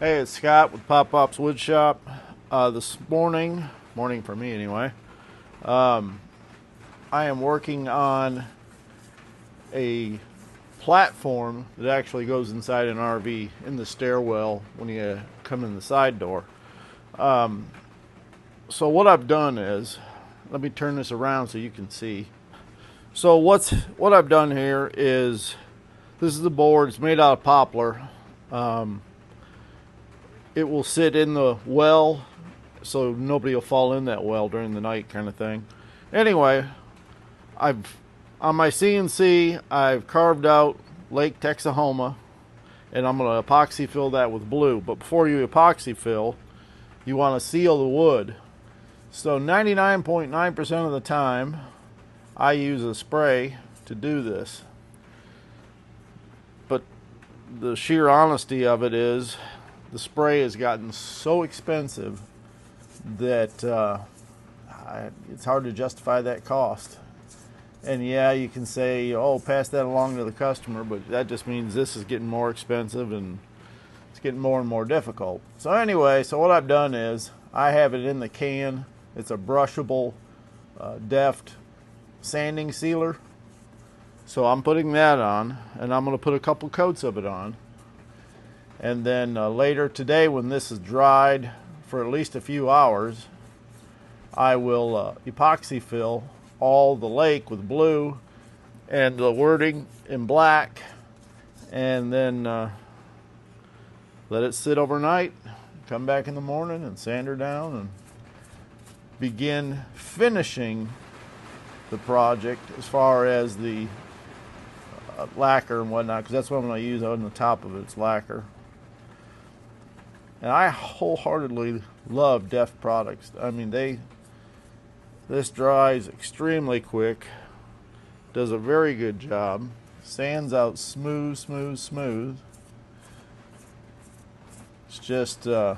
Hey, it's Scott with Pop Pop's Wood Shop. Uh, this morning, morning for me anyway, um, I am working on a platform that actually goes inside an RV in the stairwell when you come in the side door. Um, so what I've done is, let me turn this around so you can see. So what's what I've done here is, this is the board. It's made out of poplar. Um, it will sit in the well so nobody will fall in that well during the night kind of thing. Anyway i've on my cnc i've carved out lake texahoma and i'm going to epoxy fill that with blue. But before you epoxy fill you want to seal the wood. So 99.9% of the time i use a spray to do this. But the sheer honesty of it is the spray has gotten so expensive that uh, I, it's hard to justify that cost. And yeah, you can say, oh, pass that along to the customer, but that just means this is getting more expensive and it's getting more and more difficult. So, anyway, so what I've done is I have it in the can. It's a brushable, uh, deft sanding sealer. So, I'm putting that on, and I'm going to put a couple coats of it on and then uh, later today, when this is dried for at least a few hours, I will uh, epoxy fill all the lake with blue and the wording in black, and then uh, let it sit overnight. Come back in the morning and sand her down and begin finishing the project as far as the uh, lacquer and whatnot, because that's what I'm going to use on the top of it. It's lacquer. And I wholeheartedly love Deft products. I mean, they this dries extremely quick, does a very good job, sands out smooth, smooth, smooth. It's just, uh,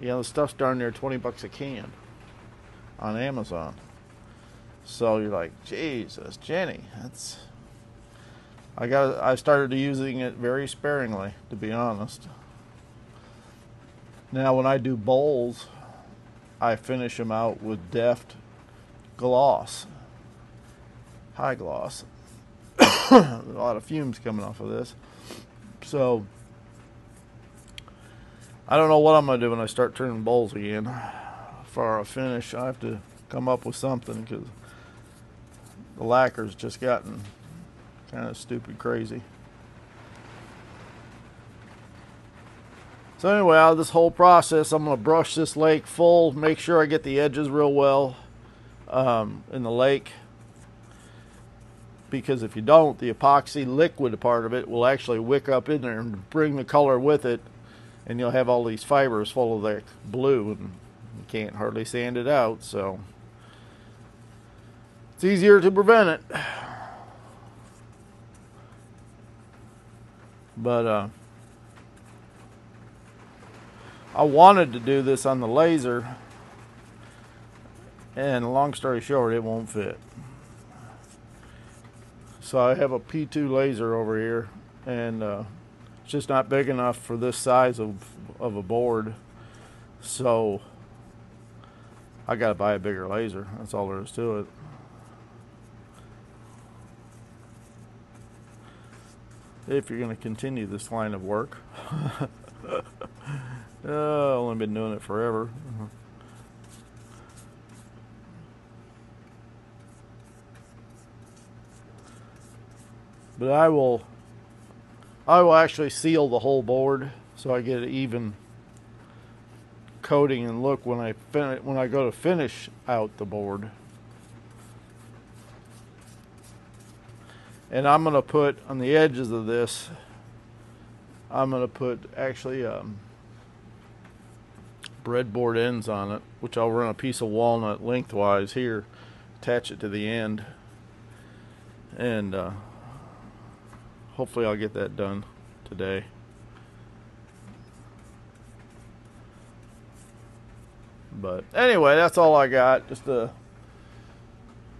you know, the stuff's darn near 20 bucks a can on Amazon. So you're like, Jesus, Jenny, that's. I got. I started using it very sparingly, to be honest. Now, when I do bowls, I finish them out with deft gloss, high gloss. a lot of fumes coming off of this. So, I don't know what I'm going to do when I start turning bowls again. For a finish, I have to come up with something because the lacquer's just gotten kind of stupid crazy. So anyway, out of this whole process, I'm going to brush this lake full, make sure I get the edges real well um, in the lake. Because if you don't, the epoxy liquid part of it will actually wick up in there and bring the color with it. And you'll have all these fibers full of that blue and you can't hardly sand it out. So it's easier to prevent it. But, uh, I wanted to do this on the laser, and long story short, it won't fit. So I have a P2 laser over here, and uh, it's just not big enough for this size of of a board. So I got to buy a bigger laser. That's all there is to it. If you're going to continue this line of work. Uh, only been doing it forever. But I will, I will actually seal the whole board so I get an even coating and look when I fin- when I go to finish out the board. And I'm gonna put on the edges of this. I'm gonna put actually. Um, breadboard ends on it, which I'll run a piece of walnut lengthwise here, attach it to the end, and uh, hopefully I'll get that done today. But anyway, that's all I got. Just a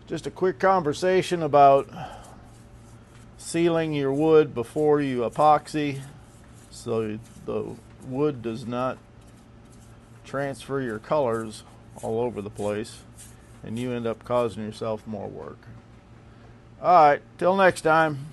just a quick conversation about sealing your wood before you epoxy so the wood does not transfer your colors all over the place and you end up causing yourself more work. All right, till next time.